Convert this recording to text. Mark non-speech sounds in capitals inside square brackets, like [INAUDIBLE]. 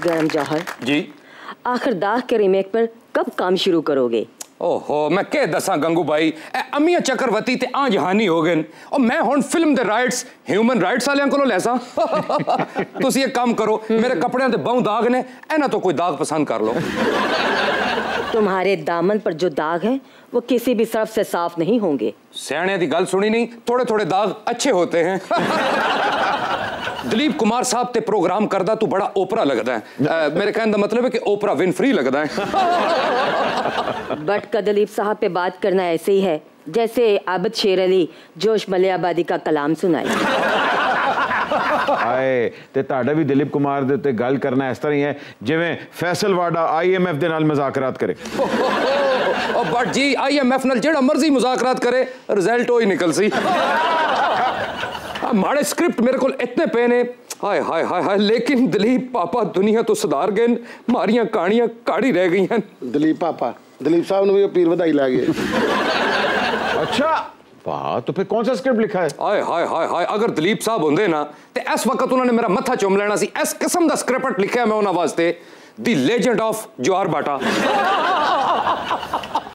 गरम जौहर। जी। आखिर दाग के रीमेक पर कब काम शुरू करोगे? ओहो मैं कह दसा गंगू भाई अमिया चक्रवर्ती ते आ जहानी हो गए और मैं हूँ फ़िल्म दे राइट्स ह्यूमन राइट्स वाले को लैसा? तुम एक काम करो मेरे कपड़े ते बहु दाग ने एना तो कोई दाग पसंद कर लो। तुम्हारे दामन पर जो दाग है वो किसी भी सर्फ से साफ़ नहीं होंगे। सियाने की गल सुनी नहीं थोड़े थोड़े दाग अच्छे होते हैं। [LAUGHS] ਦਲੀਪ ਕੁਮਾਰ ਸਾਹਿਬ ਤੇ ਪ੍ਰੋਗਰਾਮ ਕਰਦਾ ਤੂੰ ਬੜਾ ਓਪਰਾ ਲੱਗਦਾ ਹੈ ਅਹ, ਮੇਰੇ ਕਹਿਣ ਦਾ ਮਤਲਬ ਹੈ ਕਿ ਓਪਰਾ ਵਿਨਫਰੀ ਲੱਗਦਾ ਹੈ बट का दलीप साहब पे बात करना ऐसे ही है जैसे आबद शेर अली जोश मलियाबादी का कलाम सुनाए ਆਏ ਤੇ ਤੁਹਾਡਾ ਵੀ ਦਿਲੀਪ ਕੁਮਾਰ ਦੇ ਉੱਤੇ ਗੱਲ ਕਰਨਾ ਇਸ ਤਰ੍ਹਾਂ ਹੀ ਹੈ ਜਿਵੇਂ ਫੈਸਲ ਵਾਡਾ ਆਈਐਮਐਫ ਦੇ ਨਾਲ ਮੁਜ਼ਾਕਰਾਤ ਕਰੇ ਉਹ ਬਟ ਜੀ ਆਈਐਮਐਫ ਨਾਲ ਜਿਹੜਾ ਮਰਜ਼ੀ ਮੁਜ਼ਾਕਰਾਤ ਕਰੇ ਰਿਜ਼ਲਟ ਉਹ ਹੀ ਨਿਕਲ ਸੀ ਆ ਮਾੜੇ ਸਕ੍ਰਿਪਟ ਮੇਰੇ ਕੋਲ ਇਤਨੇ ਪਏ ਨੇ ਹਾਏ ਹਾਏ ਹਾਏ ਹਾਏ ਲੇਕਿਨ ਦਲੀਪ ਪਾਪਾ ਦੁਨੀਆ ਤੋਂ ਸੁਧਾਰ ਗਏ ਨੇ। ਮਾਰੀਆਂ ਕਹਾਣੀਆਂ ਕਾੜੀ ਰਹਿ ਗਈਆਂ ਦਲੀਪ ਪਾਪਾ ਦਲੀਪ ਸਾਹਿਬ ਨੂੰ ਵੀ ਉਹ ਪੀਰ ਵਧਾਈ ਲੈ ਗਏ अच्छा वाह तो फिर कौन सा स्क्रिप्ट लिखा है ਹਾਏ ਹਾਏ ਹਾਏ ਹਾਏ ਅਗਰ ਦਲੀਪ ਸਾਹਿਬ ਹੁੰਦੇ ਨਾ ਤੇ ਇਸ ਵਕਤ ਉਹਨਾਂ ਨੇ ਮੇਰਾ ਮੱਥਾ ਚੁੰਮ ਲੈਣਾ ਸੀ ਇਸ ਕਿਸਮ ਦਾ ਸਕ੍ਰਿਪਟ ਲਿਖਿਆ ਮੈਂ ਉਹਨਾਂ ਵਾਸਤੇ ਦੀ ਲੈਜੈਂਡ ਆਫ ਜਵਾਰ ਬਾਟਾ [LAUGHS]